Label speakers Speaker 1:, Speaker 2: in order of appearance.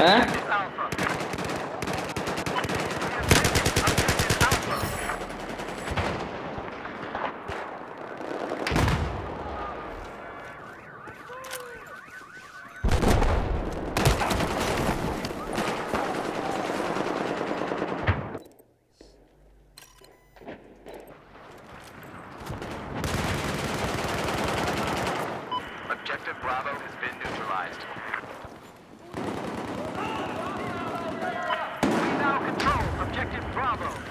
Speaker 1: Objective Bravo has been neutralized. Objective Bravo.